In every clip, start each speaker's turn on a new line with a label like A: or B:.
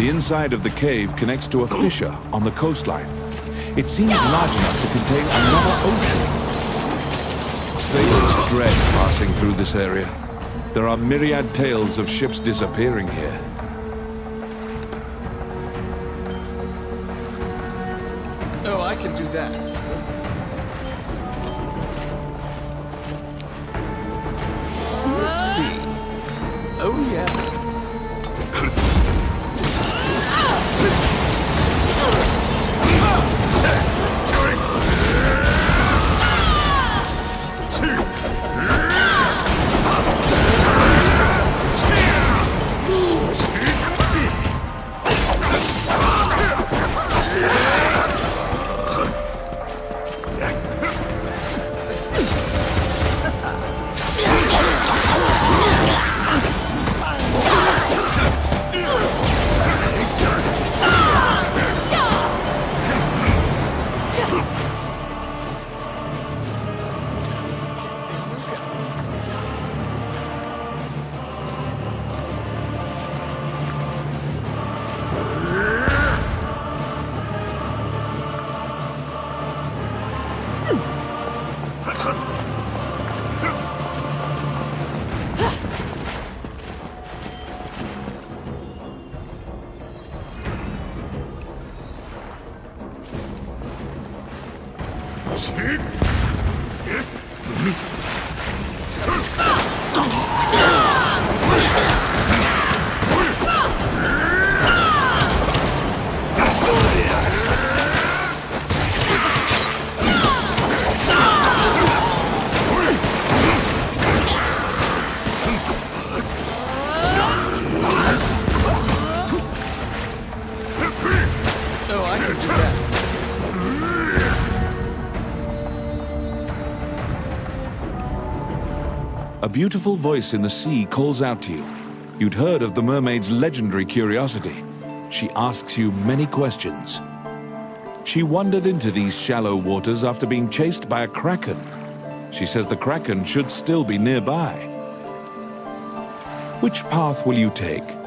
A: The inside of the cave connects to a fissure on the coastline. It seems large enough to contain another ocean. Sailors dread passing through this area. There are myriad tales of ships disappearing here.
B: Oh, I can do that. Let's see. Oh, yeah. Oh,
A: beautiful voice in the sea calls out to you. You'd heard of the mermaid's legendary curiosity. She asks you many questions. She wandered into these shallow waters after being chased by a kraken. She says the kraken should still be nearby. Which path will you take?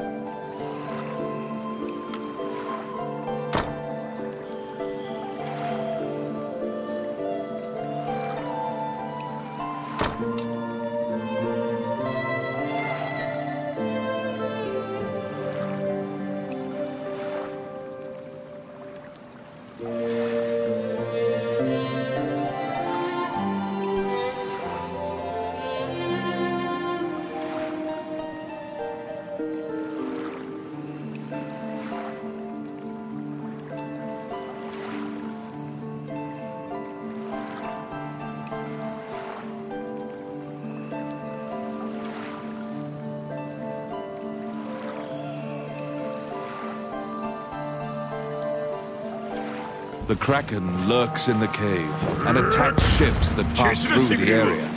A: The Kraken lurks in the cave and attacks ships that pass through the area.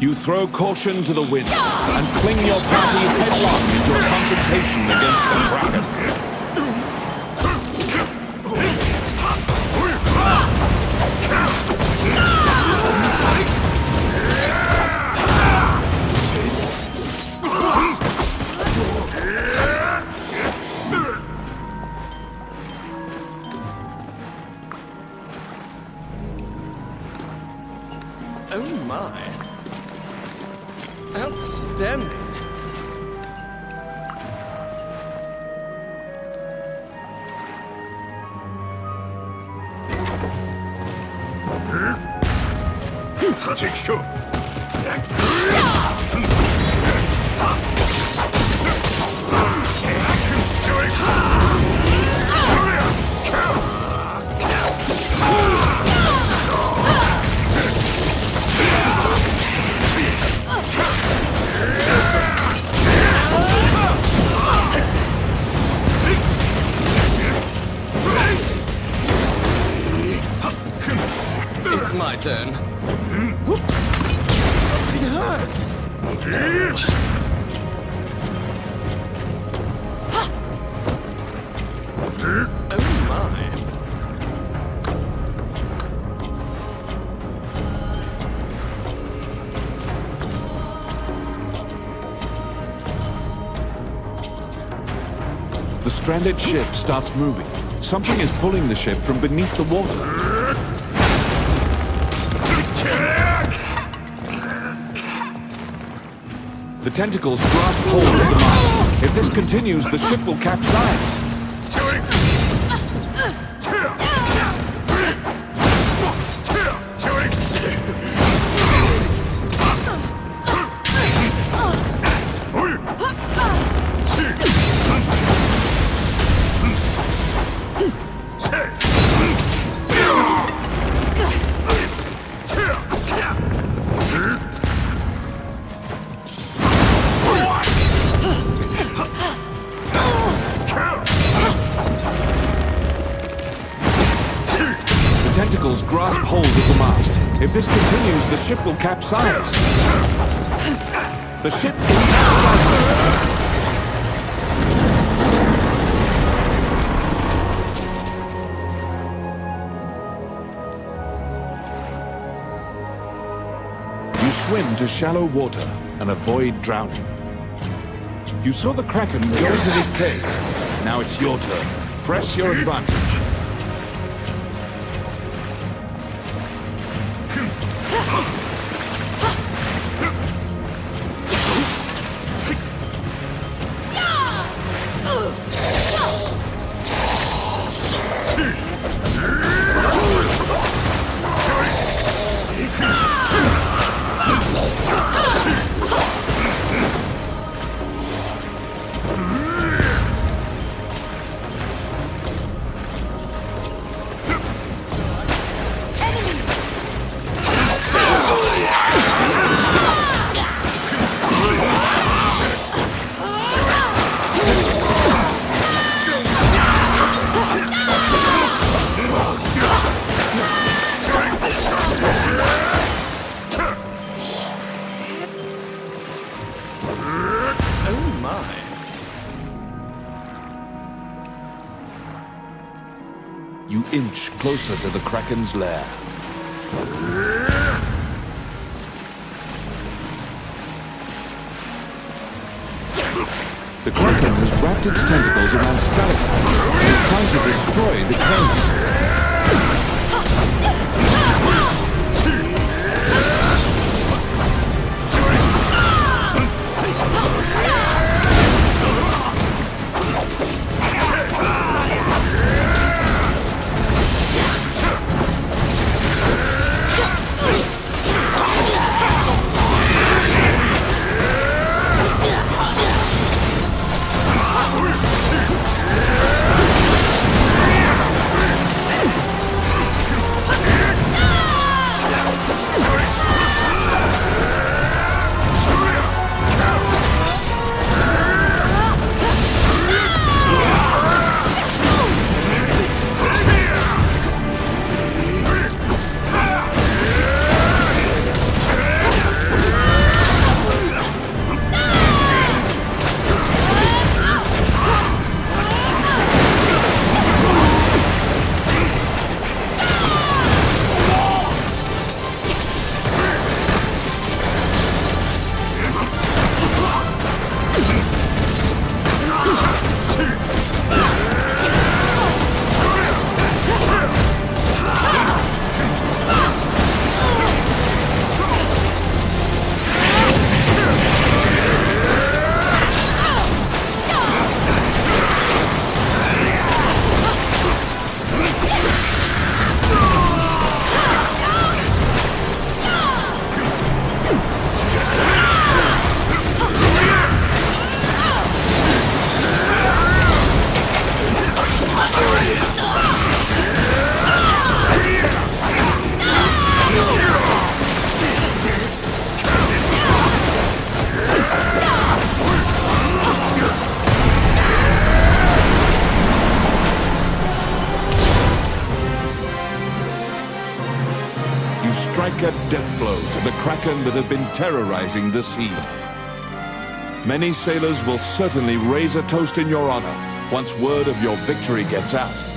A: You throw caution to the wind and fling your party headlong into a confrontation against the Kraken.
B: Outstanding. It's my turn. Whoops! It hurts! Oh my.
A: The stranded ship starts moving. Something is pulling the ship from beneath the water. The tentacles grasp hold of the mast. If this continues, the ship will capsize. This continues, the ship will capsize. The ship is capsizing. You swim to shallow water and avoid drowning. You saw the Kraken go into this cave. Now it's your turn. Press your advantage. You inch closer to the Kraken's lair. The Kraken has wrapped its tentacles around stalactites and is trying to destroy the cave. Kraken that had been terrorizing the sea. Many sailors will certainly raise a toast in your honor once word of your victory gets out.